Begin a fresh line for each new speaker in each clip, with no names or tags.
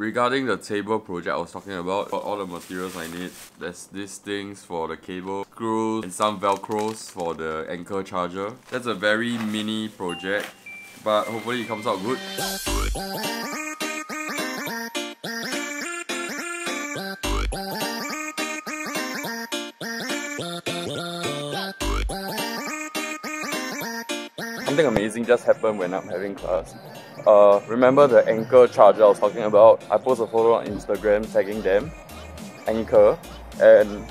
regarding the table project I was talking about, all the materials I need, there's these things for the cable, screws, and some velcros for the Anker charger. That's a very mini project, but hopefully it comes out good. Something amazing just happened when I'm having class. Uh, remember the Anker charger I was talking about? I posted a photo on Instagram tagging them, Anker, and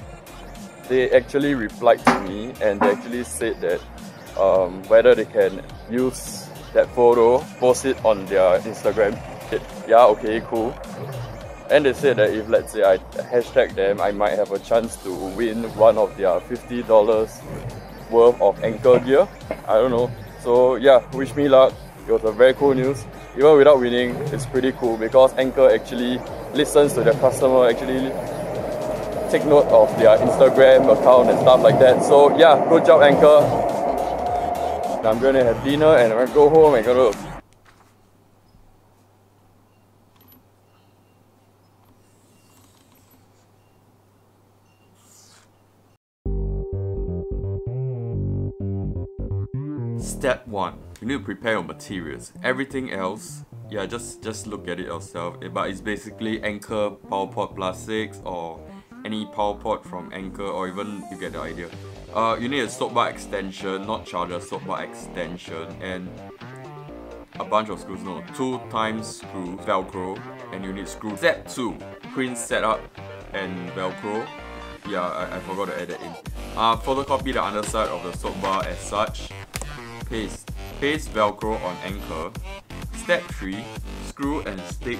they actually replied to me and they actually said that um, whether they can use that photo, post it on their Instagram. Yeah, okay, cool. And they said that if let's say I hashtag them, I might have a chance to win one of their $50 worth of Anker gear. I don't know. So yeah, wish me luck. It was a very cool news. Even without winning, it's pretty cool because Anker actually listens to their customer, actually take note of their Instagram account and stuff like that. So yeah, good job Anker. I'm gonna have dinner and I'm gonna go home and go to Step 1. You need to prepare your materials. Everything else, yeah, just, just look at it yourself. But it's basically Anker PowerPort Plus 6 or any PowerPort from Anker or even you get the idea. Uh, you need a soap bar extension, not charger, soap bar extension and a bunch of screws, no, two times screw, velcro and you need screw. Step 2. Print setup and velcro. Yeah, I, I forgot to add that in. Uh, photocopy the underside of the soap bar as such paste. Paste velcro on Anker. Step 3. Screw and stick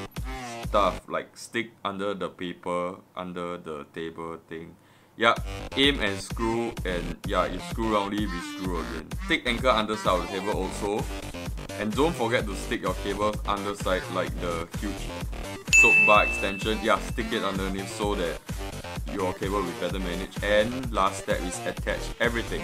stuff like stick under the paper, under the table thing. Yeah, aim and screw and yeah, you screw wrongly, we screw again. Stick Anker underside of the table also. And don't forget to stick your cables underside like the huge soap bar extension. Yeah, stick it underneath so that your cable will be better managed. And last step is attach everything.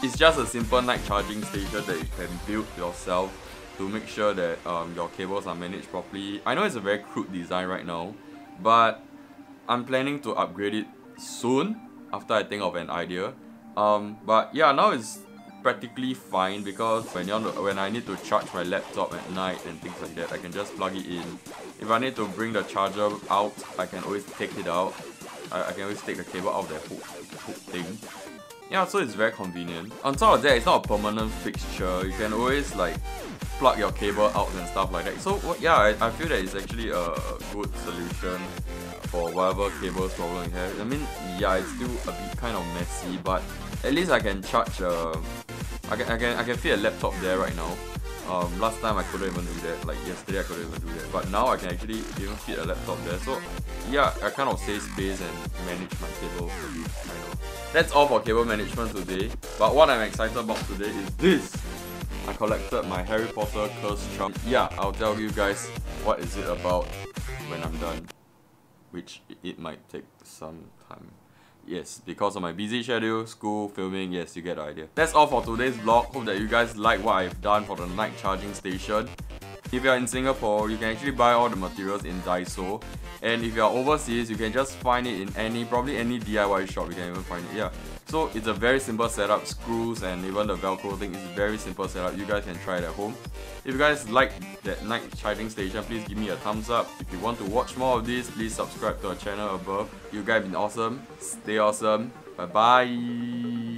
It's just a simple night charging station that you can build yourself to make sure that um, your cables are managed properly. I know it's a very crude design right now, but I'm planning to upgrade it soon after I think of an idea. Um, but yeah, now it's practically fine because when you to, when I need to charge my laptop at night and things like that, I can just plug it in. If I need to bring the charger out, I can always take it out. I, I can always take the cable out of the hook, hook thing. Yeah, so it's very convenient. On top of that, it's not a permanent fixture. You can always like plug your cable out and stuff like that. So yeah, I, I feel that it's actually a good solution for whatever cables problem you have. I mean, yeah, it's still a bit kind of messy, but at least I can charge. Uh, I can I can I can fit a laptop there right now. Um, last time I couldn't even do that, like yesterday I couldn't even do that, but now I can actually even fit a laptop there. So yeah, I kind of save space and manage my cables a kind of. That's all for cable management today, but what I'm excited about today is this. I collected my Harry Potter Cursed Charm. Yeah, I'll tell you guys what is it about when I'm done, which it might take some time. Yes, because of my busy schedule, school, filming, yes, you get the idea. That's all for today's vlog. Hope that you guys like what I've done for the night charging station. If you're in Singapore, you can actually buy all the materials in Daiso. And if you're overseas, you can just find it in any, probably any DIY shop, you can even find it, yeah. So it's a very simple setup, screws and even the velcro thing is very simple setup. You guys can try it at home. If you guys like that night charging station, please give me a thumbs up. If you want to watch more of this, please subscribe to our channel above. You guys been awesome. Stay awesome. Bye bye.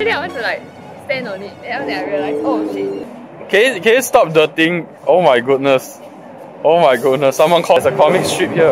Actually, I want to like stand on it, then I realized, oh shit.
Can you, can you stop the thing? Oh my goodness. Oh my goodness, someone called a comic strip here.